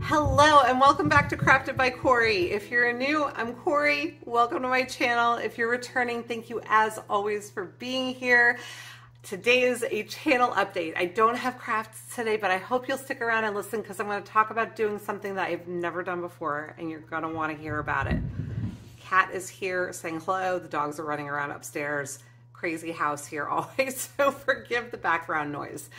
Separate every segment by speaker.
Speaker 1: Hello and welcome back to Crafted by Corie. If you're new, I'm Corie. Welcome to my channel. If you're returning, thank you as always for being here. Today is a channel update. I don't have crafts today, but I hope you'll stick around and listen because I'm going to talk about doing something that I've never done before and you're going to want to hear about it. Cat is here saying hello. The dogs are running around upstairs crazy house here always, so forgive the background noise.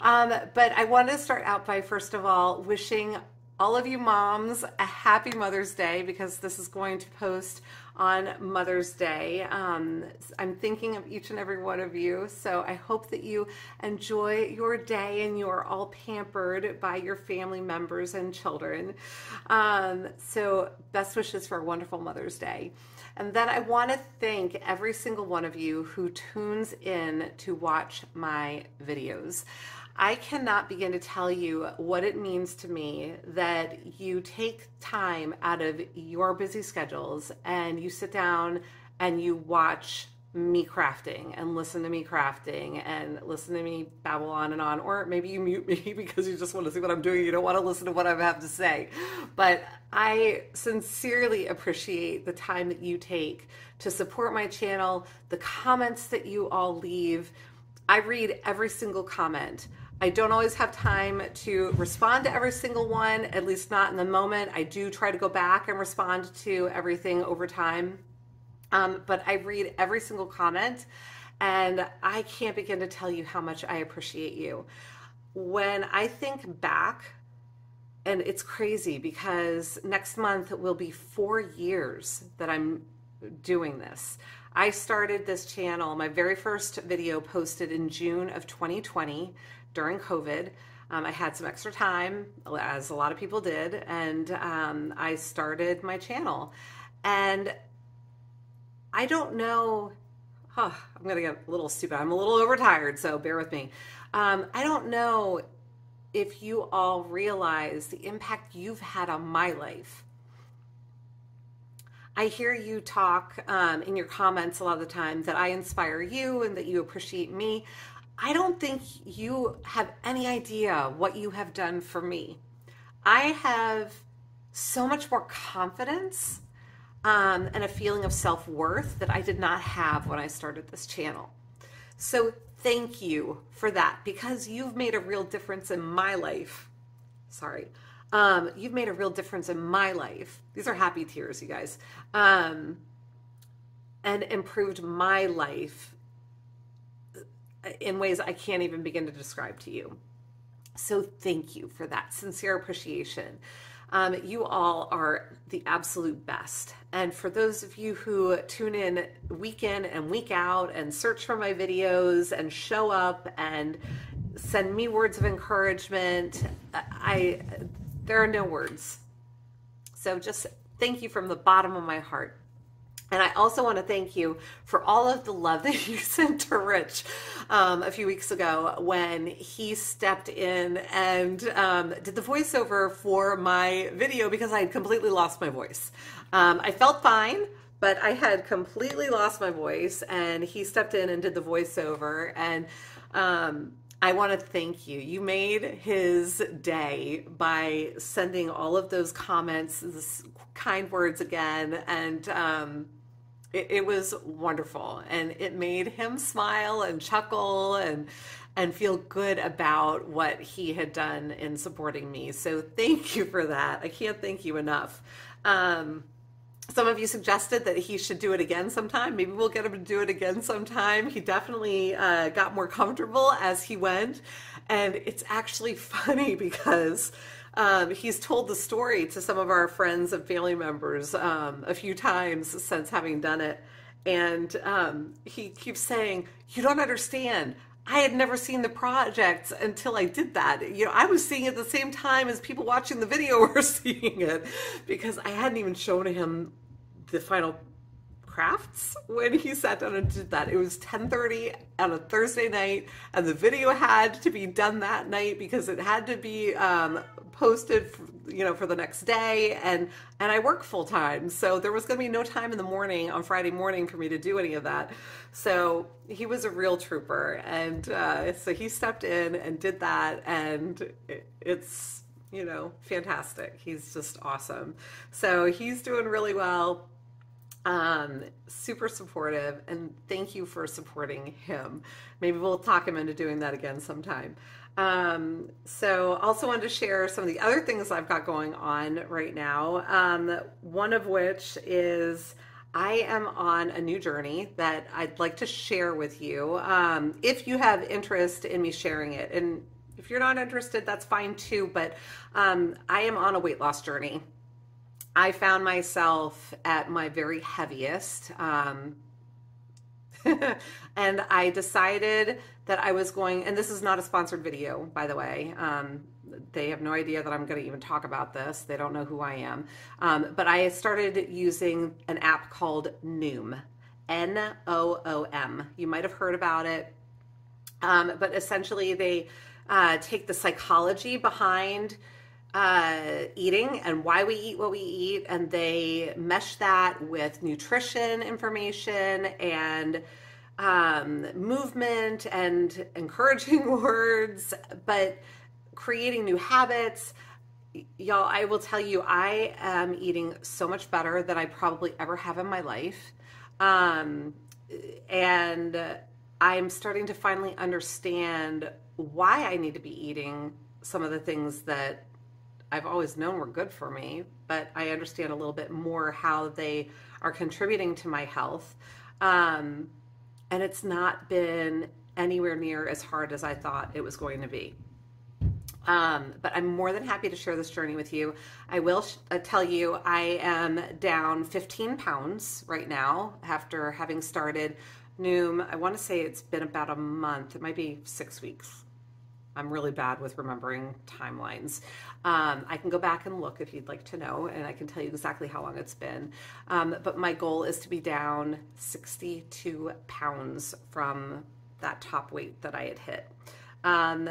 Speaker 1: Um, but I want to start out by first of all wishing all of you moms a happy Mother's Day because this is going to post on Mother's Day. Um, I'm thinking of each and every one of you, so I hope that you enjoy your day and you are all pampered by your family members and children. Um, so, best wishes for a wonderful Mother's Day. And then I want to thank every single one of you who tunes in to watch my videos. I cannot begin to tell you what it means to me that you take time out of your busy schedules and you sit down and you watch me crafting and listen to me crafting and listen to me babble on and on. Or maybe you mute me because you just want to see what I'm doing. You don't want to listen to what I have to say. But I sincerely appreciate the time that you take to support my channel the comments that you all leave. I read every single comment. I don't always have time to respond to every single one, at least not in the moment. I do try to go back and respond to everything over time. Um, but I read every single comment and I can't begin to tell you how much I appreciate you. When I think back, and it's crazy because next month will be four years that I'm doing this. I started this channel, my very first video posted in June of 2020 during COVID. Um, I had some extra time, as a lot of people did, and um, I started my channel. And I don't know, huh, I'm going to get a little stupid. I'm a little overtired, so bear with me. Um, I don't know if you all realize the impact you've had on my life. I hear you talk um, in your comments a lot of the time that I inspire you and that you appreciate me. I don't think you have any idea what you have done for me. I have so much more confidence um, and a feeling of self worth that I did not have when I started this channel. So, thank you for that because you've made a real difference in my life. Sorry. Um, you've made a real difference in my life. These are happy tears, you guys. Um, and improved my life in ways I can't even begin to describe to you. So thank you for that sincere appreciation. Um, you all are the absolute best. And for those of you who tune in week in and week out and search for my videos and show up and send me words of encouragement, I there are no words. So just thank you from the bottom of my heart. And I also want to thank you for all of the love that you sent to Rich um, a few weeks ago when he stepped in and um, did the voiceover for my video because I had completely lost my voice. Um, I felt fine, but I had completely lost my voice, and he stepped in and did the voiceover. And um, I want to thank you. You made his day by sending all of those comments, this kind words again, and um, it, it was wonderful. And it made him smile and chuckle and and feel good about what he had done in supporting me. So thank you for that. I can't thank you enough. Um, some of you suggested that he should do it again sometime. Maybe we'll get him to do it again sometime. He definitely uh, got more comfortable as he went. And it's actually funny because um, he's told the story to some of our friends and family members um, a few times since having done it. And um, he keeps saying, You don't understand. I had never seen the projects until I did that. You know, I was seeing it at the same time as people watching the video were seeing it because I hadn't even shown him the final crafts when he sat down and did that. It was 10:30 on a Thursday night, and the video had to be done that night because it had to be um, posted, you know, for the next day. And and I work full time, so there was going to be no time in the morning on Friday morning for me to do any of that. So he was a real trooper, and uh, so he stepped in and did that, and it, it's you know, fantastic. He's just awesome. So he's doing really well. Um, super supportive, and thank you for supporting him. Maybe we'll talk him into doing that again sometime. Um, so, also wanted to share some of the other things I've got going on right now. Um, one of which is I am on a new journey that I'd like to share with you. Um, if you have interest in me sharing it, and if you're not interested, that's fine too. But um, I am on a weight loss journey. I found myself at my very heaviest. Um, and I decided that I was going, and this is not a sponsored video, by the way. Um, they have no idea that I'm going to even talk about this. They don't know who I am. Um, but I started using an app called Noom, N O O M. You might have heard about it. Um, but essentially, they uh, take the psychology behind uh, eating and why we eat what we eat, and they mesh that with nutrition information and um, movement and encouraging words, but creating new habits. Y'all, I will tell you, I am eating so much better than I probably ever have in my life. Um, and I'm starting to finally understand why I need to be eating some of the things that I've always known were good for me, but I understand a little bit more how they are contributing to my health. Um, and it's not been anywhere near as hard as I thought it was going to be. Um, but I'm more than happy to share this journey with you. I will sh- uh, tell you I am down 15 pounds right now after having started Noom. I want to say it's been about a month, it might be six weeks. I'm really bad with remembering timelines. Um, I can go back and look if you'd like to know, and I can tell you exactly how long it's been. Um, but my goal is to be down 62 pounds from that top weight that I had hit. Um,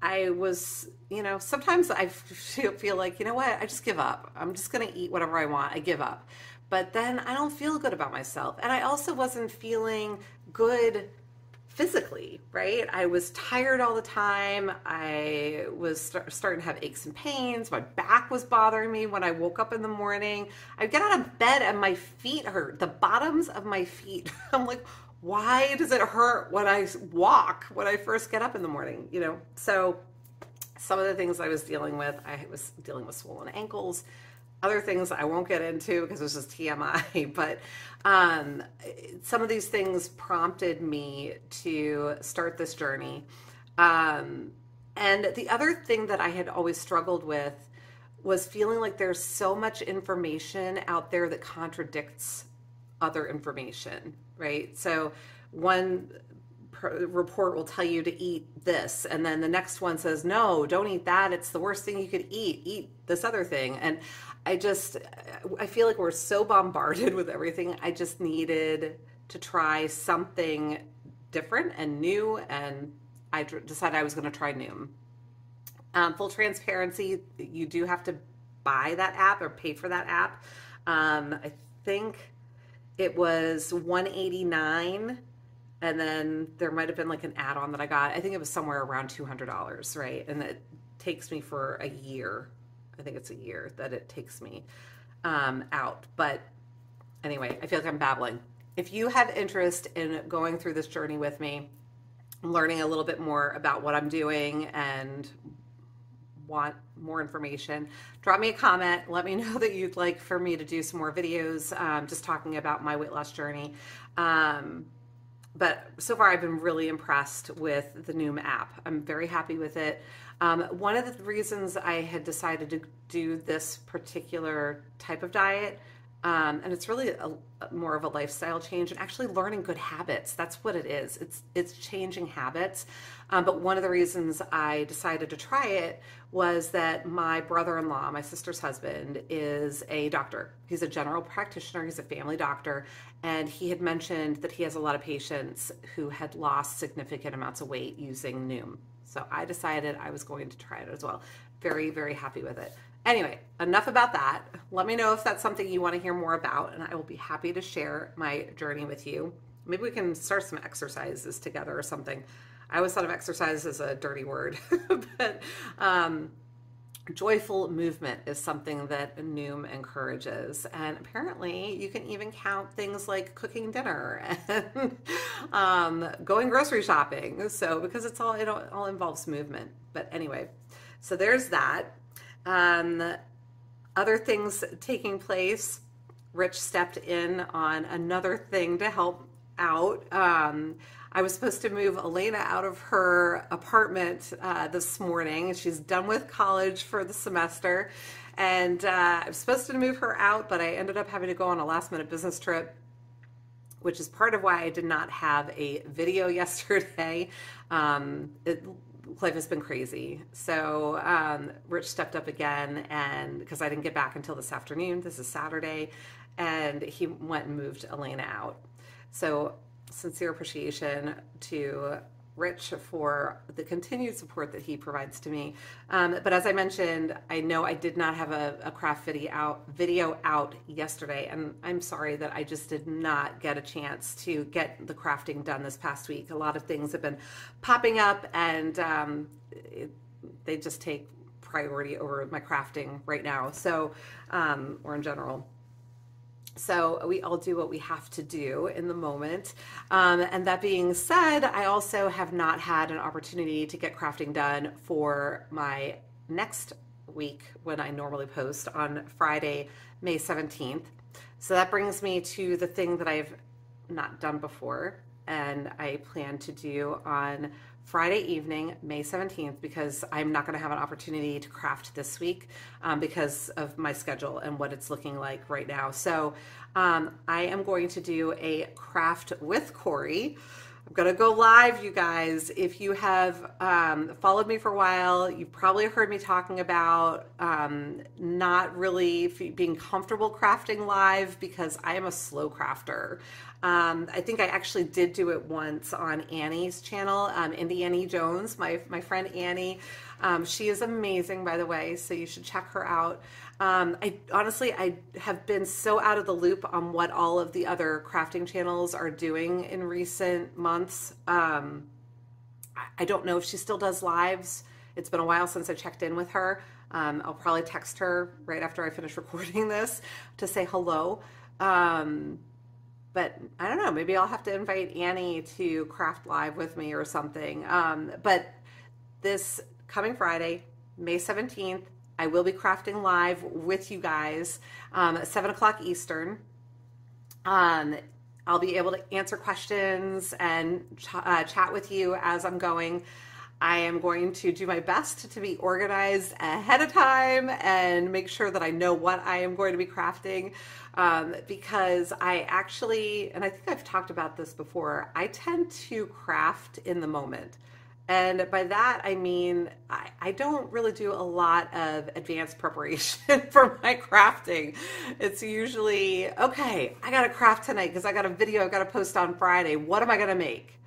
Speaker 1: I was, you know, sometimes I feel, like, you know what, I just give up. I'm just going to eat whatever I want. I give up. But then I don't feel good about myself. And I also wasn't feeling good physically, right? I was tired all the time. I was start, starting to have aches and pains. My back was bothering me when I woke up in the morning. I'd get out of bed and my feet hurt, the bottoms of my feet. I'm like, why does it hurt when I walk when I first get up in the morning? You know, so some of the things I was dealing with, I was dealing with swollen ankles other things I won't get into because this is TMI, but um, some of these things prompted me to start this journey. Um, and the other thing that I had always struggled with was feeling like there's so much information out there that contradicts other information, right? So one report will tell you to eat this and then the next one says no don't eat that it's the worst thing you could eat eat this other thing and I just, I feel like we're so bombarded with everything. I just needed to try something different and new, and I decided I was going to try Noom. Um, full transparency, you do have to buy that app or pay for that app. Um, I think it was 189 and then there might have been like an add-on that I got. I think it was somewhere around $200, right? And it takes me for a year I think it's a year that it takes me um, out. But anyway, I feel like I'm babbling. If you have interest in going through this journey with me, learning a little bit more about what I'm doing and want more information, drop me a comment. Let me know that you'd like for me to do some more videos um, just talking about my weight loss journey. Um, but so far, I've been really impressed with the Noom app. I'm very happy with it. Um, one of the reasons I had decided to do this particular type of diet, um, and it's really a, more of a lifestyle change and actually learning good habits. That's what it is. It's it's changing habits. Um, but one of the reasons I decided to try it was that my brother-in-law, my sister's husband, is a doctor. He's a general practitioner. He's a family doctor, and he had mentioned that he has a lot of patients who had lost significant amounts of weight using Noom. So I decided I was going to try it as well. Very, very happy with it. Anyway, enough about that. Let me know if that's something you want to hear more about, and I will be happy to share my journey with you. Maybe we can start some exercises together or something. I always thought of exercise as a dirty word, but um, joyful movement is something that Noom encourages. And apparently, you can even count things like cooking dinner and um, going grocery shopping. So, because it's all, it all involves movement. But anyway, so there's that. Um, other things taking place. Rich stepped in on another thing to help out. Um, I was supposed to move Elena out of her apartment uh, this morning. She's done with college for the semester. And uh, I was supposed to move her out, but I ended up having to go on a last minute business trip, which is part of why I did not have a video yesterday. Um, it, life has been crazy. So um, Rich stepped up again, and because I didn't get back until this afternoon, this is Saturday, and he went and moved Elena out. So sincere appreciation to Rich for the continued support that he provides to me. Um, but as I mentioned, I know I did not have a, a, craft video out video out yesterday, and I'm sorry that I just did not get a chance to get the crafting done this past week. A lot of things have been popping up, and um, it, they just take priority over my crafting right now. So, um, or in general. So we all do what we have to do in the moment. Um, and that being said, I also have not had an opportunity to get crafting done for my next week when I normally post on Friday, May 17th. So that brings me to the thing that I've not done before and I plan to do on Friday evening, May 17th, because I'm not going to have an opportunity to craft this week um, because of my schedule and what it's looking like right now. So um, I am going to do a craft with Corie. I'm going to go live, you guys. If you have um, followed me for a while, you've probably heard me talking about um, not really being comfortable crafting live because I am a slow crafter. Um, I think I actually did do it once on Annie's channel, um, Annie Jones, my, my friend Annie. Um, she is amazing, by the way, so you should check her out. Um, I honestly, I have been so out of the loop on what all of the other crafting channels are doing in recent months. Um, I don't know if she still does lives. It's been a while since I checked in with her. Um, I'll probably text her right after I finish recording this to say hello. Um, but I don't know. Maybe I'll have to invite Annie to craft live with me or something. Um, but this coming Friday, May 17th, I will be crafting live with you guys um, at 7 o'clock Eastern. Um, I'll be able to answer questions and ch- uh, chat with you as I'm going. I am going to do my best to be organized ahead of time and make sure that I know what I am going to be crafting um, because I actually, and I think I've talked about this before, I tend to craft in the moment. And by that, I mean, I, I, don't really do a lot of advanced preparation for my crafting. It's usually, okay, I got to craft tonight because I got a video I got to post on Friday. What am I going to make?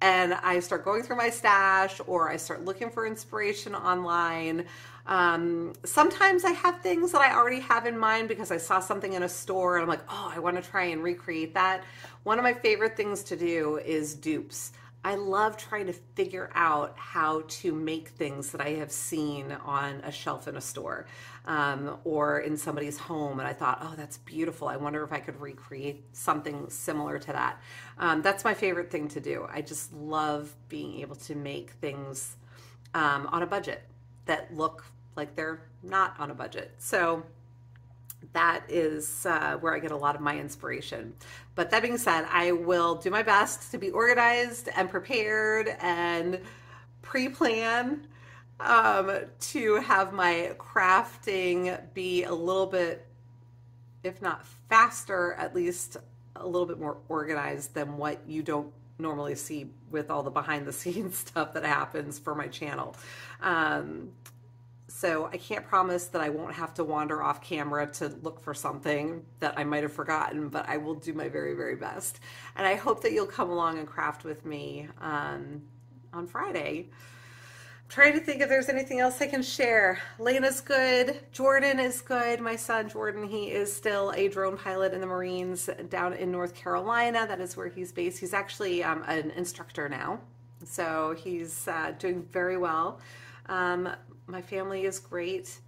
Speaker 1: And I start going through my stash or I start looking for inspiration online. Um, sometimes I have things that I already have in mind because I saw something in a store and I'm like, oh, I want to try and recreate that. One of my favorite things to do is dupes. I love trying to figure out how to make things that I have seen on a shelf in a store um, or in somebody's home. And I thought, oh, that's beautiful. I wonder if I could recreate something similar to that. Um, that's my favorite thing to do. I just love being able to make things um, on a budget that look like they're not on a budget. So, that is uh, where I get a lot of my inspiration. But that being said, I will do my best to be organized and prepared and pre plan um, to have my crafting be a little bit, if not faster, at least a little bit more organized than what you don't normally see with all the behind the scenes stuff that happens for my channel. Um, so I can't promise that I won't have to wander off camera to look for something that I might have forgotten, but I will do my very, very best. And I hope that you'll come along and craft with me um, on Friday. I'm trying to think if there's anything else I can share. Lena's good. Jordan is good. My son Jordan, he is still a drone pilot in the Marines down in North Carolina. That is where he's based. He's actually um, an instructor now. So he's uh, doing very well. Um, My family is great.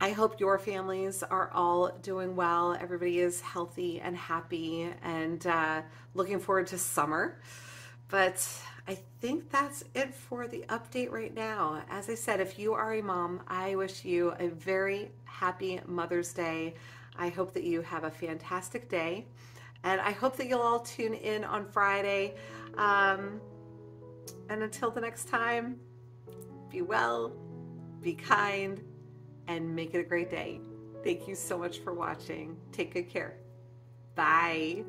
Speaker 1: I hope your families are all doing well. Everybody is healthy and happy and uh, looking forward to summer. But I think that's it for the update right now. As I said, if you are a mom, I wish you a very happy Mother's Day. I hope that you have a fantastic day. And I hope that you'll all tune in on Friday. Um, and until the next time, be well, be kind, and make it a great day. Thank you so much for watching. Take good care. Bye.